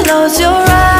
Close your eyes